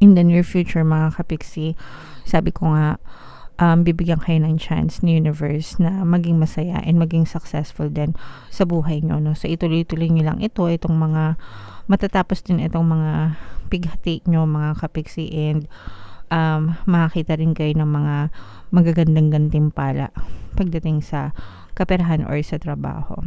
in the near future mga kapiksi, sabi ko nga, um, bibigyan kayo ng chance ni universe na maging masaya and maging successful din sa buhay nyo. No? So, ituloy-tuloy nyo lang ito, itong mga, matatapos din itong mga pighati nyo, mga kapiksi, and um, makakita rin kayo ng mga magagandang gantimpala pagdating sa kaperahan or sa trabaho.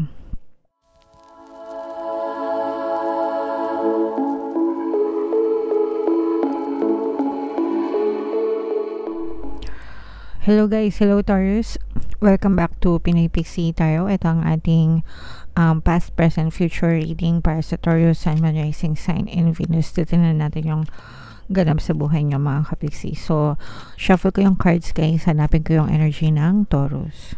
Hello guys, hello Taurus. Welcome back to Pinoy Pixie Tarot. Ito ang ating um, past, present, future reading para sa Taurus, Sun, Moon, Rising Sign, and Venus. Titignan natin yung ganap sa buhay niyo mga kapixie. So, shuffle ko yung cards guys. Hanapin ko yung energy ng Taurus.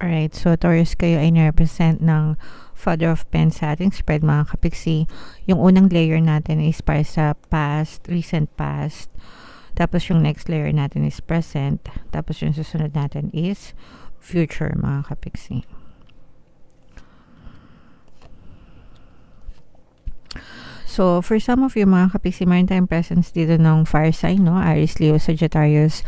Alright, so Taurus kayo ay na-represent ng Father of Pens sa ating spread mga kapiksi. Yung unang layer natin is para sa past, recent past. Tapos yung next layer natin is present. Tapos yung susunod natin is future mga kapiksi. So, for some of you mga kapiksi, meron tayong presence dito ng fire sign, no? Aries, Leo, Sagittarius.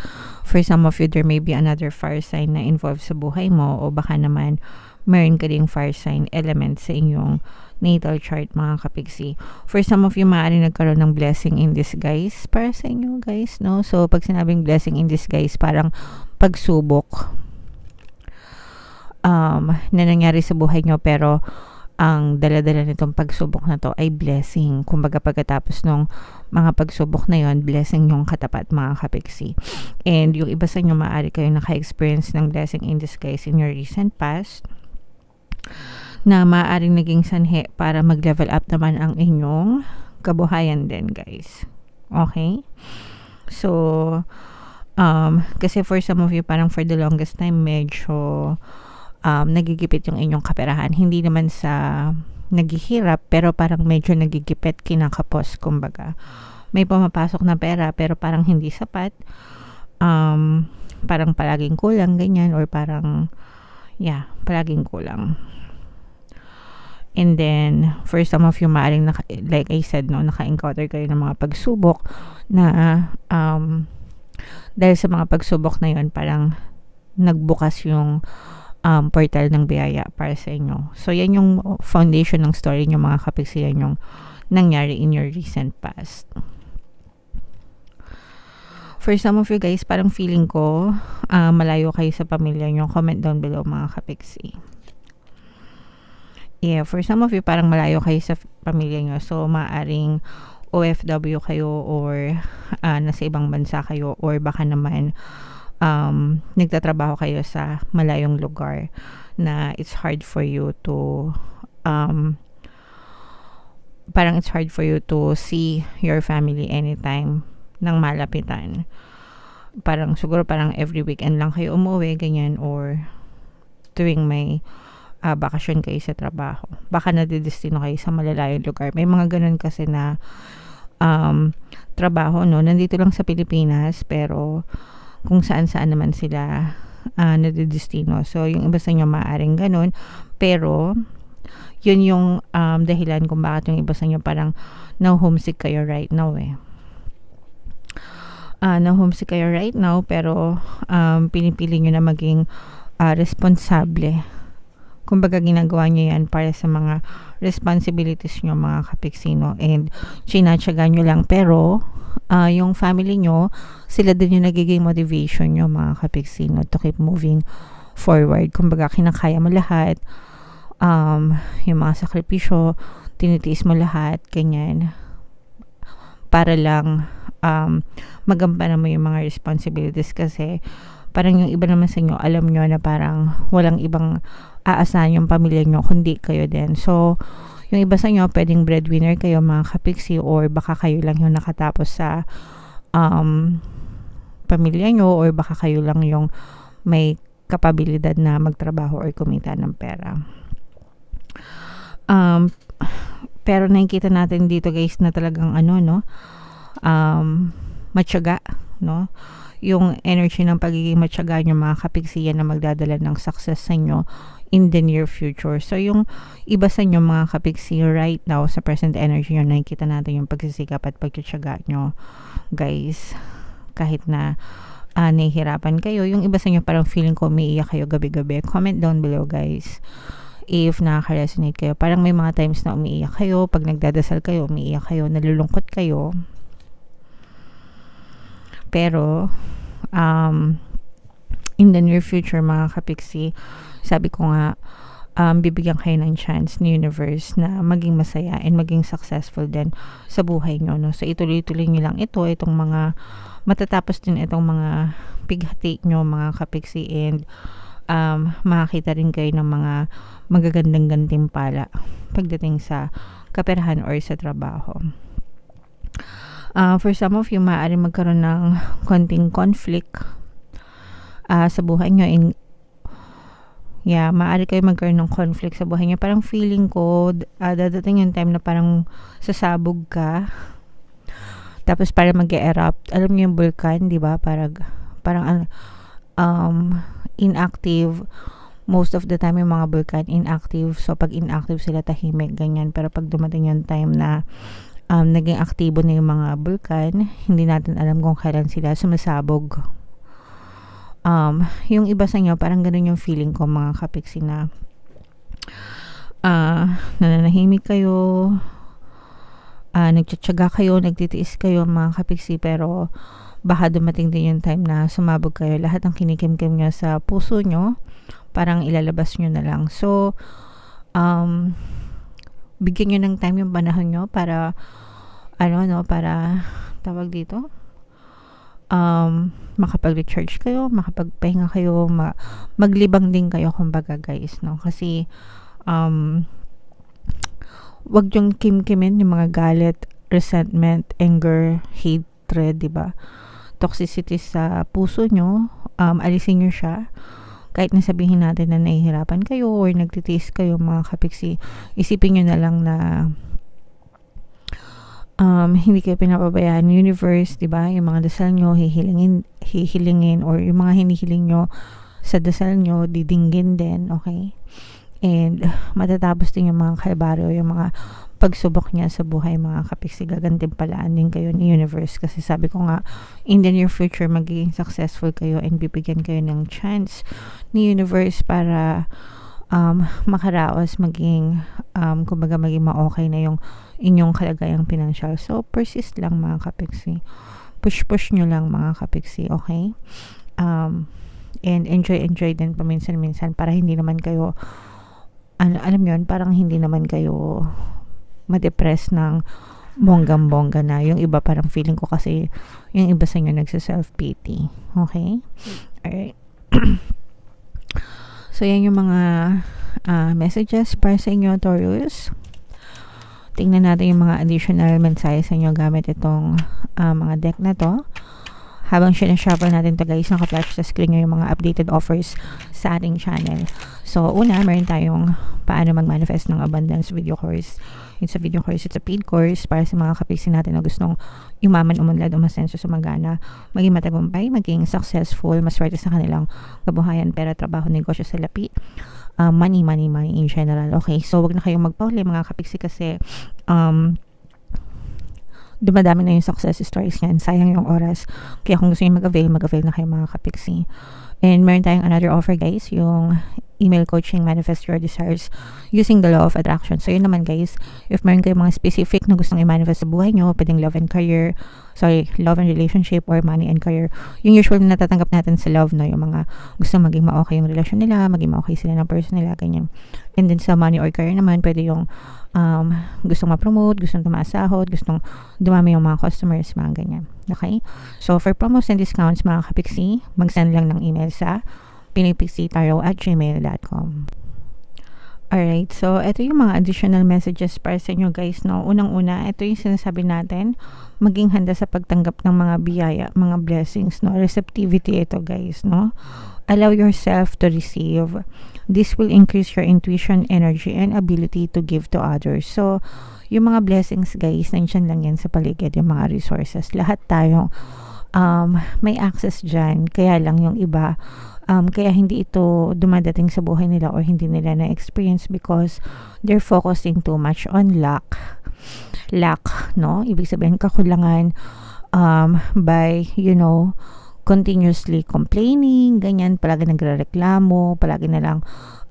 For some of you, there may be another fire sign na involved sa buhay mo o baka naman meron ka ding fire sign element sa inyong natal chart mga kapigsi. For some of you, maaari nagkaroon ng blessing in disguise para sa inyo guys, no? So, pag sinabing blessing in disguise, parang pagsubok um, na nangyari sa buhay nyo pero ang daladala nitong pagsubok na to ay blessing. Kumbaga pagkatapos ng mga pagsubok na yon blessing yung katapat mga kapiksi. And yung iba sa inyo maaari kayo naka-experience ng blessing in disguise in your recent past na maaaring naging sanhe para mag-level up naman ang inyong kabuhayan din, guys. Okay? So, um, kasi for some of you, parang for the longest time, medyo um, nagigipit yung inyong kaperahan. Hindi naman sa naghihirap, pero parang medyo nagigipit kinakapos, kumbaga. May pumapasok na pera, pero parang hindi sapat. Um, parang palaging kulang, ganyan, or parang, yeah, palaging kulang. And then, for some of you, maaaring, naka, like I said, no, naka-encounter kayo ng mga pagsubok na um, dahil sa mga pagsubok na yon parang nagbukas yung um, portal ng biyaya para sa inyo. So, yan yung foundation ng story nyo, mga kapiksiyan yung nangyari in your recent past. For some of you guys, parang feeling ko uh, malayo kayo sa pamilya nyo. Comment down below mga kapiksi yeah, for some of you, parang malayo kayo sa pamilya nyo. So, maaring OFW kayo or uh, nasa ibang bansa kayo or baka naman um, nagtatrabaho kayo sa malayong lugar na it's hard for you to um, parang it's hard for you to see your family anytime ng malapitan. Parang siguro parang every weekend lang kayo umuwi, ganyan, or tuwing may uh, bakasyon kayo sa trabaho. Baka nadidestino kayo sa malalayong lugar. May mga ganun kasi na um, trabaho, no? Nandito lang sa Pilipinas, pero kung saan-saan naman sila uh, nadidestino. So, yung iba sa inyo maaaring ganun. Pero, yun yung um, dahilan kung bakit yung iba sa inyo parang na-homesick kayo right now eh. Uh, na-homesick kayo right now, pero um, pinipili nyo na maging uh, responsable. Kumbaga ginagawa nyo yan para sa mga responsibilities nyo mga kapiksino and chinatsaga nyo lang. Pero uh, yung family nyo sila din yung nagiging motivation nyo mga kapiksino to keep moving forward. Kumbaga kinakaya mo lahat um, yung mga sakripisyo tinitiis mo lahat ganyan. Para lang um, magampanan mo yung mga responsibilities kasi parang yung iba naman sa inyo alam nyo na parang walang ibang aasahan yung pamilya nyo, kundi kayo din. So, yung iba sa inyo, pwedeng breadwinner kayo mga kapiksi or baka kayo lang yung nakatapos sa um, pamilya nyo or baka kayo lang yung may kapabilidad na magtrabaho or kumita ng pera. Um, pero nakikita natin dito guys na talagang ano no um, matyaga no yung energy ng pagiging matyaga nyo mga kapigsiyan na magdadala ng success sa inyo in the near future. So, yung iba sa inyo mga kapiksi right now sa present energy nyo, nakikita natin yung pagsisikap at pagtsatsaga nyo, guys. Kahit na uh, nahihirapan kayo. Yung iba sa inyo parang feeling ko umiiyak kayo gabi-gabi. Comment down below, guys if nakaka-resonate kayo. Parang may mga times na umiiyak kayo, pag nagdadasal kayo, umiiyak kayo, nalulungkot kayo. Pero, um, in the near future, mga kapiksi, sabi ko nga, um, bibigyan kayo ng chance ni universe na maging masaya and maging successful din sa buhay nyo. No? So, ituloy-tuloy nyo lang ito, itong mga, matatapos din itong mga pighati nyo, mga kapiksi, and um, makakita rin kayo ng mga magagandang gantimpala pagdating sa kaperahan or sa trabaho. Uh, for some of you, maaari magkaroon ng konting conflict uh, sa buhay nyo in yeah, maaari kayo magkaroon ng conflict sa buhay niyo. Parang feeling ko, uh, dadating yung time na parang sasabog ka. Tapos parang mag erupt Alam niyo yung vulkan, di ba? Parang, parang um, inactive. Most of the time yung mga vulkan inactive. So, pag inactive sila, tahimik, ganyan. Pero pag dumating yung time na um, naging aktibo na yung mga vulkan, hindi natin alam kung kailan sila sumasabog um, yung iba sa inyo, parang ganun yung feeling ko mga kapiksi na uh, nananahimik kayo, uh, nagtsatsaga kayo, nagtitiis kayo mga kapiksi, pero baka dumating din yung time na sumabog kayo. Lahat ng kinikimkim nyo sa puso nyo, parang ilalabas nyo na lang. So, um, bigyan nyo ng time yung panahon nyo para, ano, no, para, tawag dito, um, makapag-recharge kayo, makapagpahinga kayo, ma- maglibang din kayo kumbaga guys, no? Kasi um, wag yung kimkimin yung mga galit, resentment, anger, hatred, di ba? Toxicity sa puso nyo, um, alisin nyo siya. Kahit na sabihin natin na nahihirapan kayo or nagtitiis kayo mga kapiksi, isipin nyo na lang na um, hindi kayo pinapabayaan universe, 'di ba? Yung mga dasal nyo hihilingin hihilingin or yung mga hinihiling nyo sa dasal nyo didinggin din, okay? And matatapos din yung mga kalbaryo, yung mga pagsubok niya sa buhay mga kapiksi gagantimpalaan din kayo ni universe kasi sabi ko nga in the near future magiging successful kayo and bibigyan kayo ng chance ni universe para um, makaraos maging um, kumbaga maging ma-okay na yung inyong kalagayang financial. So, persist lang mga kapiksi. Push-push nyo lang mga kapiksi, okay? Um, and enjoy-enjoy din paminsan-minsan para hindi naman kayo ano, alam yun, parang hindi naman kayo ma-depress ng bonggam-bongga na. Yung iba parang feeling ko kasi yung iba sa inyo nagsa-self-pity. Okay? Alright. so, yan yung mga uh, messages para sa inyo, Taurus tingnan natin yung mga additional mensahe sa inyo gamit itong uh, mga deck na to. Habang sinashuffle natin to guys, naka-flash sa screen nyo yung mga updated offers sa ating channel. So, una, meron tayong paano mag-manifest ng abundance video course. It's a video course, it's a paid course para sa mga kapiksi natin na gustong umaman, umunlad, umasenso, sumagana, maging matagumpay, maging successful, maswerte sa kanilang kabuhayan, pera, trabaho, negosyo sa lapi uh, money, money, money in general. Okay, so wag na kayong magpauli mga kapiksi kasi um, dumadami na yung success stories niyan. Sayang yung oras. Kaya kung gusto niyo mag-avail, mag-avail na kayo mga kapiksi. And meron tayong another offer guys, yung email coaching manifest your desires using the law of attraction. So yun naman guys, if meron kayong mga specific na gustong i-manifest sa buhay nyo, pwedeng love and career, sorry, love and relationship or money and career. Yung usual na natatanggap natin sa love na yung mga gustong maging ma-okay yung relasyon nila, maging ma-okay sila ng person nila, ganyan. And then sa money or career naman, pwede yung um, gustong ma-promote, gustong tumaas sahod, gustong dumami yung mga customers, mga ganyan. Okay? So, for promos and discounts, mga kapiksi, mag-send lang ng email sa pinipixitaro at gmail.com. Alright, so ito yung mga additional messages para sa inyo guys, no? Unang-una, ito yung sinasabi natin, maging handa sa pagtanggap ng mga biyaya, mga blessings, no? Receptivity ito guys, no? Allow yourself to receive. This will increase your intuition, energy, and ability to give to others. So, yung mga blessings guys, nandiyan lang yan sa paligid, yung mga resources. Lahat tayo um, may access dyan. Kaya lang yung iba, Um, kaya hindi ito dumadating sa buhay nila or hindi nila na-experience because they're focusing too much on luck. Lack, no? Ibig sabihin, kakulangan um, by, you know, continuously complaining, ganyan, palagi nagre-reklamo, palagi na lang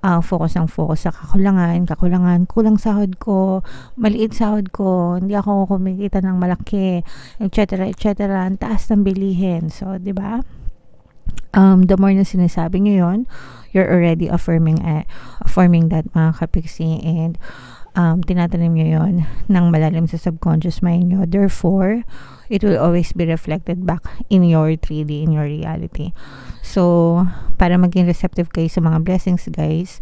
uh, focus ang focus sa kakulangan, kakulangan, kulang sahod ko, maliit sahod ko, hindi ako kumikita ng malaki, etc., etc., ang taas ng bilihin. So, di ba? Um, the more na sinasabi nyo yon you're already affirming, uh, affirming that mga kapiksi and um, tinatanim nyo yon ng malalim sa subconscious mind nyo. Therefore, it will always be reflected back in your 3D, in your reality. So, para maging receptive kayo sa mga blessings, guys,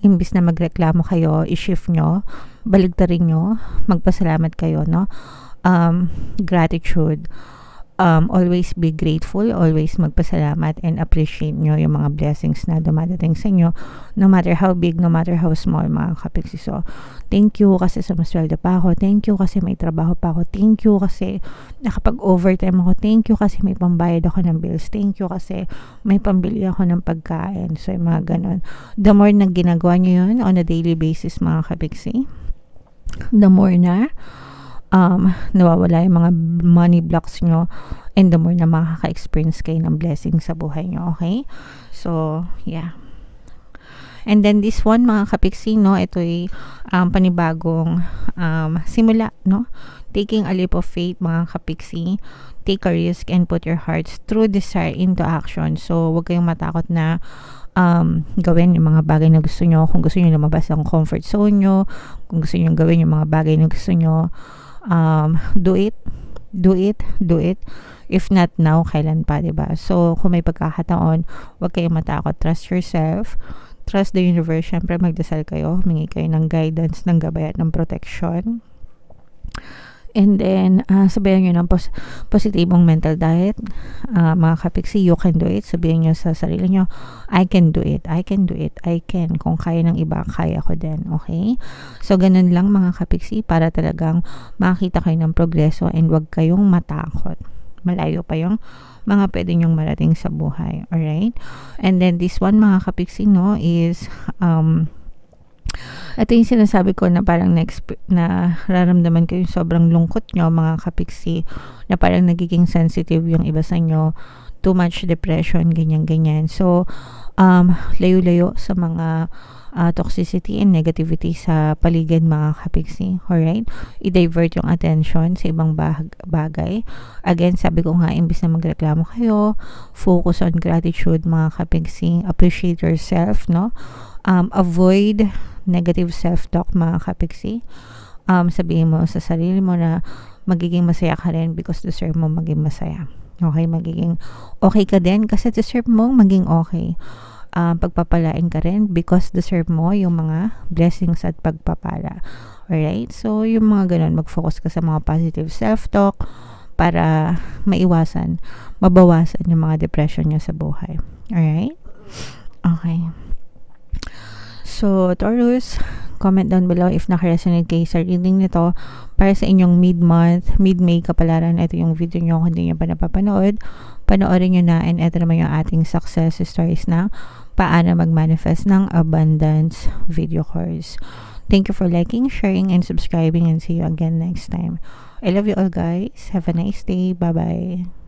imbis na magreklamo kayo, i-shift nyo, baligtarin nyo, magpasalamat kayo, no? Um, gratitude um, always be grateful, always magpasalamat and appreciate nyo yung mga blessings na dumadating sa inyo no matter how big, no matter how small mga kapiksi. So, thank you kasi sa masweldo pa ako. Thank you kasi may trabaho pa ako. Thank you kasi nakapag-overtime ako. Thank you kasi may pambayad ako ng bills. Thank you kasi may pambili ako ng pagkain. So, yung mga ganun. The more na ginagawa nyo yun on a daily basis mga kapiksi, the more na um, nawawala yung mga money blocks nyo and the more na makaka-experience kayo ng blessing sa buhay nyo, okay? So, yeah. And then this one, mga kapiksi, no, ito ay um, panibagong um, simula, no? Taking a leap of faith, mga kapiksi. Take a risk and put your heart's true desire into action. So, huwag kayong matakot na um, gawin yung mga bagay na gusto nyo. Kung gusto nyo lumabas ang comfort zone nyo, kung gusto nyo gawin yung mga bagay na gusto nyo, um, do it, do it, do it. If not now, kailan pa, ba diba? So, kung may pagkakataon, huwag kayong matakot. Trust yourself. Trust the universe. Siyempre, magdasal kayo. Humingi kayo ng guidance, ng gabay at ng protection. And then, uh, sabihan nyo ng pos- positibong mental diet. Uh, mga kapiksi, you can do it. Sabihin nyo sa sarili nyo, I can do it. I can do it. I can. Kung kaya ng iba, kaya ko din. Okay? So, ganun lang mga kapiksi para talagang makita kayo ng progreso and wag kayong matakot. Malayo pa yung mga pwede nyong marating sa buhay. Alright? And then, this one mga kapiksi, no, is, um, ito yung sinasabi ko na parang next na raramdaman ko yung sobrang lungkot nyo mga kapiksi na parang nagiging sensitive yung iba sa inyo too much depression ganyan ganyan so um, layo-layo sa mga uh, toxicity and negativity sa paligid mga kapiksi. Alright? I-divert yung attention sa ibang bag- bagay. Again, sabi ko nga, imbis na magreklamo kayo, focus on gratitude mga kapiksi. Appreciate yourself, no? Um, avoid negative self-talk mga kapiksi. Um, sabihin mo sa sarili mo na magiging masaya ka rin because deserve mo maging masaya. Okay, magiging okay ka din kasi deserve mo maging okay. Um, pagpapalain ka rin because deserve mo yung mga blessings at pagpapala. Alright? So, yung mga ganun, mag-focus ka sa mga positive self-talk para maiwasan, mabawasan yung mga depression nyo sa buhay. Alright? Okay. So, Taurus, comment down below if nakaresonate kayo sa reading nito para sa inyong mid-month, mid-May kapalaran. Ito yung video nyo kung hindi nyo pa napapanood. Panoorin nyo na and ito naman yung ating success stories na paano mag-manifest ng abundance video course. Thank you for liking, sharing, and subscribing and see you again next time. I love you all guys. Have a nice day. Bye-bye.